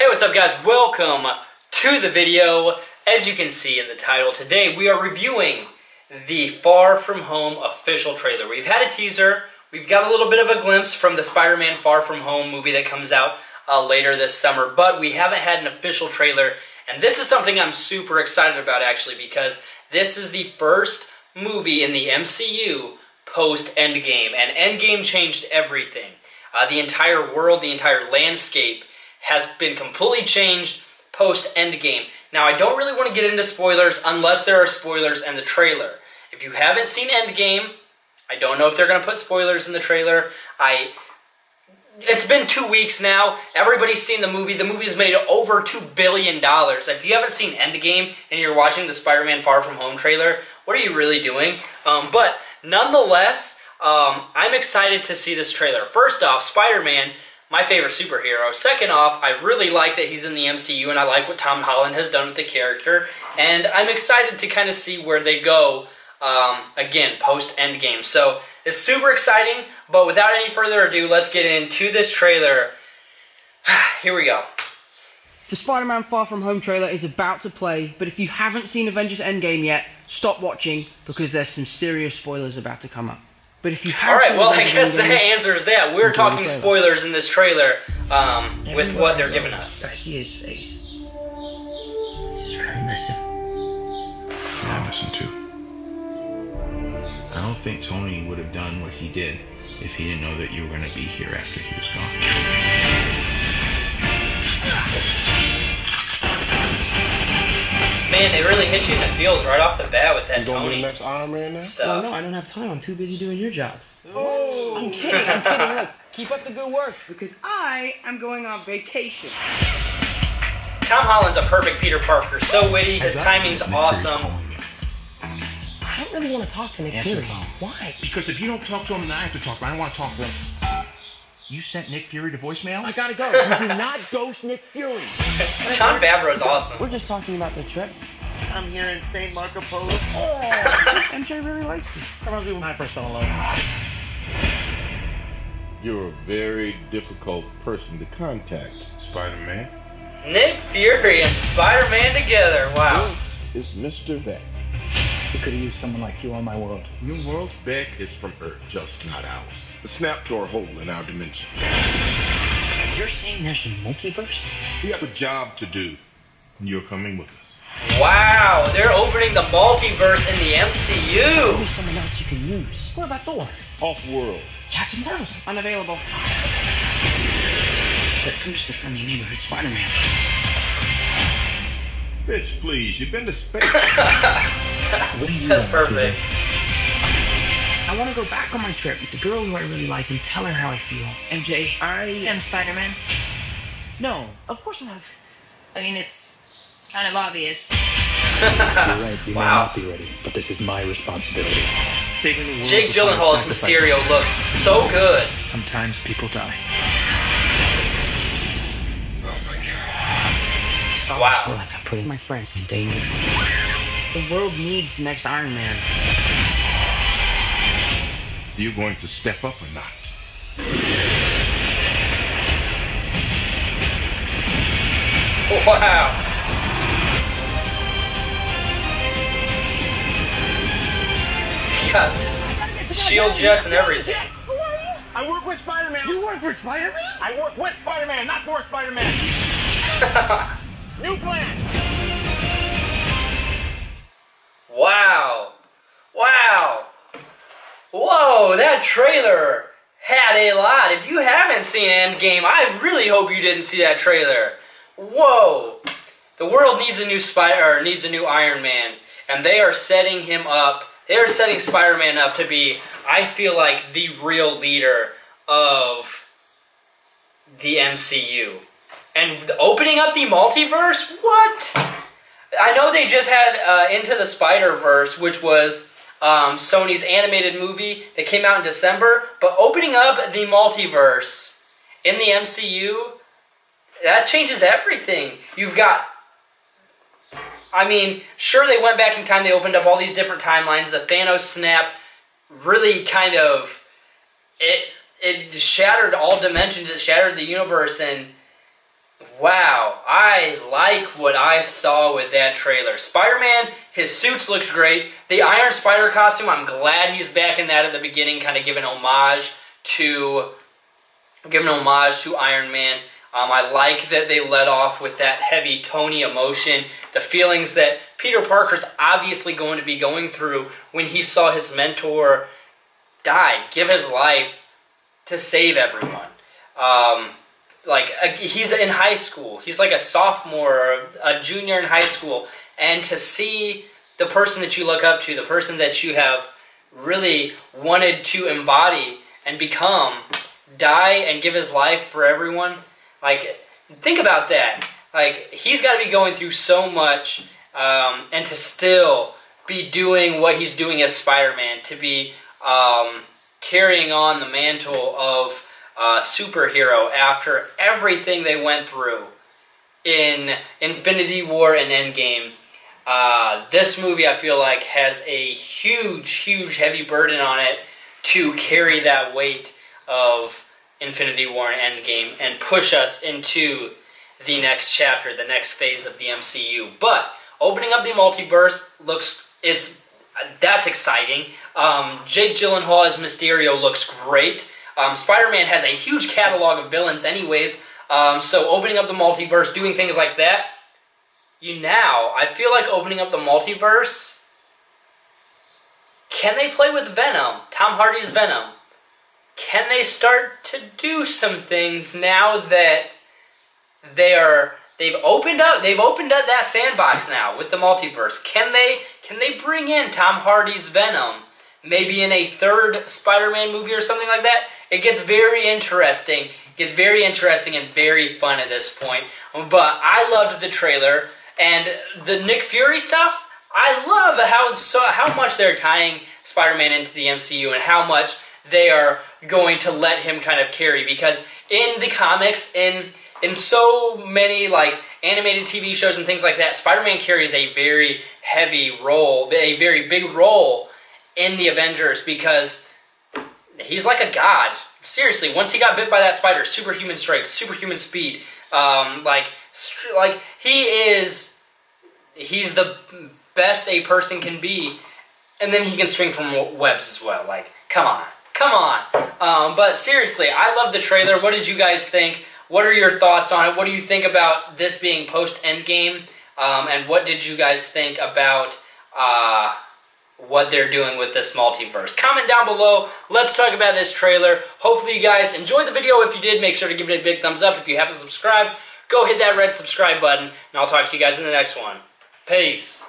Hey, what's up guys? Welcome to the video. As you can see in the title, today we are reviewing the Far From Home official trailer. We've had a teaser, we've got a little bit of a glimpse from the Spider-Man Far From Home movie that comes out uh, later this summer, but we haven't had an official trailer, and this is something I'm super excited about actually because this is the first movie in the MCU post-Endgame, and Endgame changed everything. Uh, the entire world, the entire landscape has been completely changed post Endgame. Now, I don't really want to get into spoilers unless there are spoilers in the trailer. If you haven't seen Endgame, I don't know if they're going to put spoilers in the trailer. I it's been two weeks now. Everybody's seen the movie. The movie's made over $2 billion. If you haven't seen Endgame and you're watching the Spider-Man Far From Home trailer, what are you really doing? Um, but nonetheless, um, I'm excited to see this trailer. First off, Spider-Man my favorite superhero. Second off, I really like that he's in the MCU, and I like what Tom Holland has done with the character, and I'm excited to kind of see where they go, um, again, post-Endgame. So, it's super exciting, but without any further ado, let's get into this trailer. Here we go. The Spider-Man Far From Home trailer is about to play, but if you haven't seen Avengers Endgame yet, stop watching, because there's some serious spoilers about to come up. But if you have, all right, well, I guess the answer is that we're talking spoilers in this trailer um, with what they're giving us. I see his face. Just really miss him. I miss him too. I don't think Tony would have done what he did if he didn't know that you were going to be here after he was gone. Man, they really hit you in the feels right off the bat with that you gonna Tony be the next Iron Man now? stuff. Well, no, I don't have time. I'm too busy doing your job. Oh. I'm kidding. I'm kidding. Look, keep up the good work because I am going on vacation. Tom Holland's a perfect Peter Parker. So witty, his timing's awesome. I don't really want to talk to Nick Answer Fury. phone. Why? Because if you don't talk to him, then I have to talk to him. I don't want to talk to him. You sent Nick Fury to voicemail? I gotta go. You do not ghost Nick Fury. Jon Favreau's awesome. We're just talking about the trip. I'm here in St. Marco Polo. MJ really likes me. Reminds me when I first fell in love. You're a very difficult person to contact, Spider-Man. Nick Fury and Spider-Man together. Wow. This is Mr. Beck. We could have used someone like you on my world. New world, Beck, is from Earth, just not ours. The snap to our hole in our dimension. You're saying there's a multiverse? We have a job to do, and you're coming with us. Wow, they're opening the multiverse in the MCU. Maybe someone else you can use. What about Thor? Off-world. Captain Marvel. Unavailable. But I'm just a friendly neighborhood Spider-Man. Bitch, please, you've been to space. What do you That's perfect. I want to go back on my trip with the girl who I really like and tell her how I feel. MJ, I am Spider-Man. no, of course not. I mean, it's kind of obvious. You're right. You may not be ready, but this is my responsibility. Saving the world. Jake requires Gyllenhaal's. Mysterio looks so good. Sometimes people die. I Wow. feel like I put my friends in danger. The world needs the next Iron Man. Are you going to step up or not? Wow. Got shield jets and everything. I work with Spider-Man. You work for Spider-Man? I work with Spider-Man, not for Spider-Man. New plan. Wow. Wow. Whoa, that trailer had a lot. If you haven't seen Endgame, I really hope you didn't see that trailer. Whoa. The world needs a new Spider or needs a new Iron Man, and they are setting him up. They are setting Spider-Man up to be, I feel like, the real leader of the MCU. And opening up the multiverse? What? I know they just had uh, Into the Spider Verse, which was um, Sony's animated movie that came out in December, but opening up the multiverse in the MCU, that changes everything. You've got. I mean, sure, they went back in time, they opened up all these different timelines. The Thanos snap really kind of. It, it shattered all dimensions, it shattered the universe, and Wow, I like what I saw with that trailer. Spider-Man, his suits looks great. The Iron Spider costume, I'm glad he's back in that at the beginning, kind of giving homage to giving homage to Iron Man. Um, I like that they let off with that heavy Tony emotion, the feelings that Peter Parker's obviously going to be going through when he saw his mentor die, give his life to save everyone. Um, like uh, he's in high school, he's like a sophomore or a junior in high school, and to see the person that you look up to, the person that you have really wanted to embody and become, die and give his life for everyone like, think about that. Like, he's got to be going through so much, um, and to still be doing what he's doing as Spider-Man, to be um, carrying on the mantle of uh, superhero after everything they went through in Infinity War and Endgame. Uh, this movie, I feel like, has a huge, huge, heavy burden on it to carry that weight of Infinity War and Endgame and push us into the next chapter, the next phase of the MCU. But opening up the multiverse looks is that's exciting. Um, Jake Gyllenhaal as Mysterio looks great. Um, Spider-Man has a huge catalog of villains, anyways. Um, so opening up the multiverse, doing things like that, you now I feel like opening up the multiverse. Can they play with Venom? Tom Hardy's Venom can they start to do some things now that they are they've opened up they've opened up that sandbox now with the multiverse? Can they can they bring in tom hardy's venom maybe in a third spider-man movie or something like that? It gets very interesting it gets very interesting and very fun at this point. But i loved the trailer and the nick fury stuff i love how so how much they're tying spider-man into the mcu and how much they are going to let him kind of carry. Because in the comics in in so many like animated TV shows and things like that Spider-Man carries a very heavy role a very big role in the Avengers because he's like a god. Seriously once he got bit by that spider superhuman strength superhuman speed um, like like he is he's the best a person can be and then he can swing from webs as well. Like come on Come on. Um, but seriously, I love the trailer. What did you guys think? What are your thoughts on it? What do you think about this being post Endgame? Um, and what did you guys think about uh, what they're doing with this multiverse? Comment down below. Let's talk about this trailer. Hopefully you guys enjoyed the video. If you did, make sure to give it a big thumbs up. If you haven't subscribed, go hit that red subscribe button, and I'll talk to you guys in the next one. Peace.